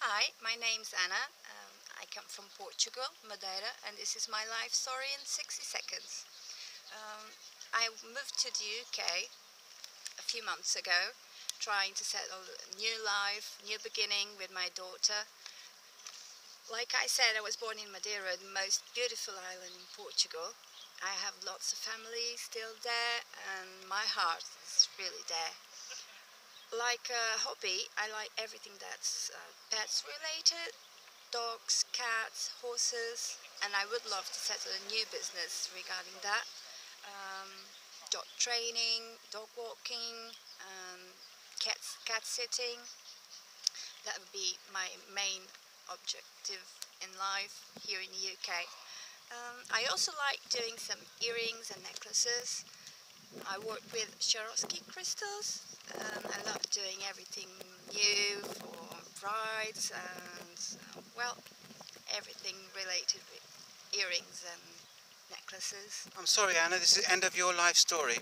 Hi, my name's Ana. Um, I come from Portugal, Madeira, and this is my life story in 60 seconds. Um, I moved to the UK a few months ago, trying to settle a new life, new beginning with my daughter. Like I said, I was born in Madeira, the most beautiful island in Portugal. I have lots of family still there, and my heart is really there like a hobby, I like everything that's uh, pets related, dogs, cats, horses, and I would love to settle a new business regarding that. Um, dog training, dog walking, um, cat, cat sitting. That would be my main objective in life here in the UK. Um, I also like doing some earrings and necklaces. I work with Swarovski crystals and I love doing everything new for brides and well everything related with earrings and necklaces. I'm sorry Ana, this is the end of your life story.